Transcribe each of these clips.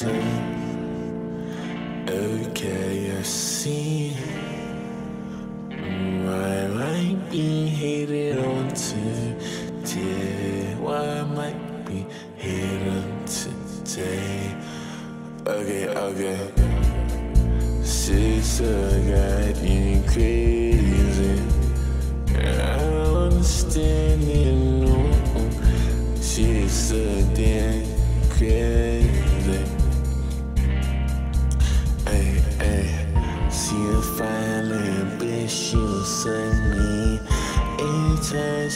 Okay, I see. Why might be hated on today? Why might be hated on today? Okay, okay. Sister got you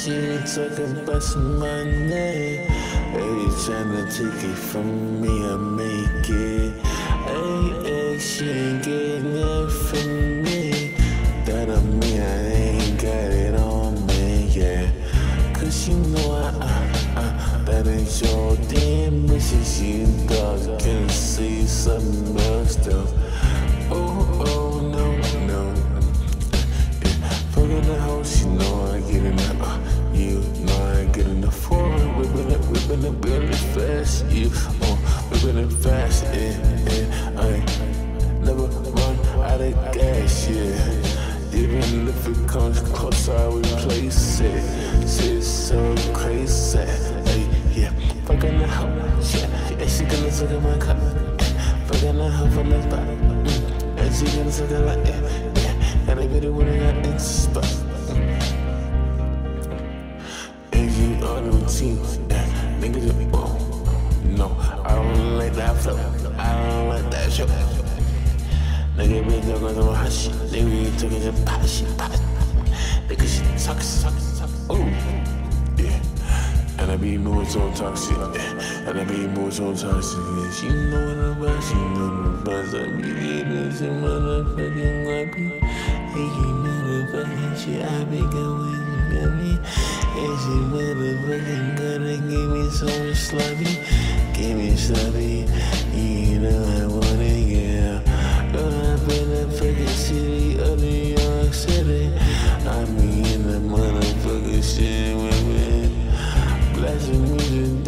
She talk about some money, every tryna take it from me, I make it. Hey, hey, she ain't getting it from me. That don't mean I ain't got it on me, yeah. Cause you know I, I, I that ain't your damn mission. She dog can see something else though. Even if it comes close, I replace it. Shit's so crazy. Hey, yeah. Fucking the hoe, yeah. Yeah, she gonna suck in my cup. Fucking the hoe from the spot. Mm. And she gonna suck it like, yeah, yeah. And I really wanna got in spot. And you on the routine, yeah. Niggas, oh, no. I don't like that flow. I don't like that show. Nigga be talking hot shit. Nigga be talking pot shit, pot. Nigga shit sucks, sucks, sucks. Ooh, yeah. And I be moving so toxic. And I be moving so toxic. She know what I'm about, she know what I'm about. I be getting some motherfucking you know the shit I be going with me. And she motherfucking gonna give me some sloppy. Give me sloppy. You know I want I be in the motherfucking shit with me. Blasting music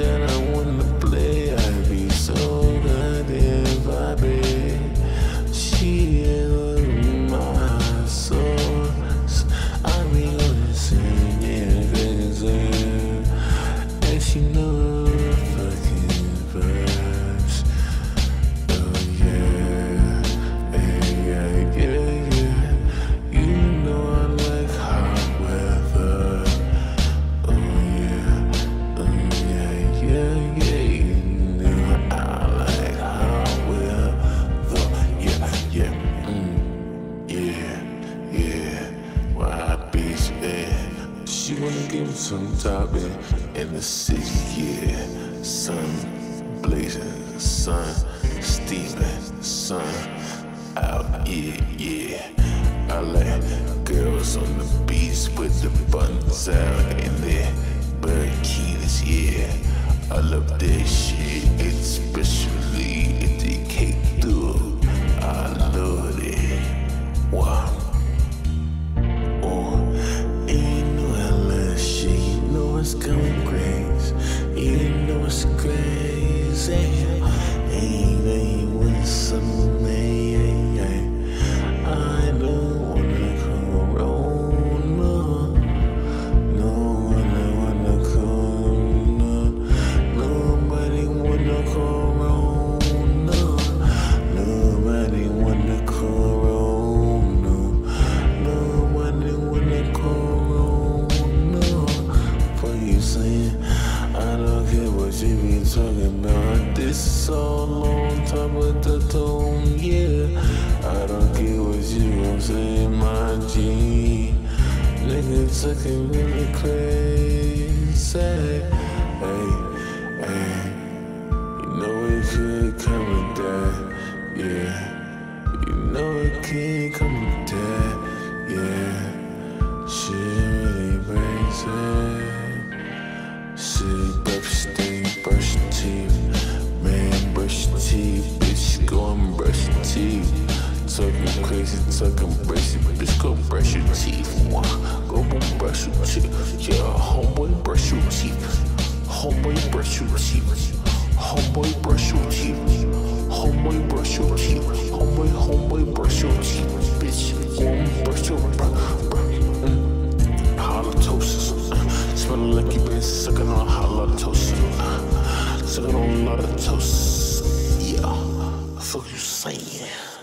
Yeah, yeah, mm, yeah, yeah. Why bitch, yeah. She wanna give me some top in, in the city, yeah. Sun blazing, sun steaming, sun out, yeah, yeah. I like girls on the beach with the buns out in their bikinis, yeah. I love that shit, especially crazy. Is all on top of the tone, yeah. I don't care what you gon' say, my G. Nigga talking really crazy. Hey, hey. You know it could come with that, yeah. You know it can come with that, yeah. Shit really brings it. Shit, brush teeth, teeth. lazy circumvention. Bitch, go brush your teeth. Go brush your teeth. Yeah, homeboy, brush your teeth. Homeboy, brush your teeth. Homeboy, brush your teeth. Homeboy, brush your teeth. Homeboy, homeboy, brush your teeth. Bitch, woman, brush your teeth. Mm. Halitosis. Mm. Smelling like you been sucking on halitosis. Sucking on a lot of toast. Yeah. Fuck you saying?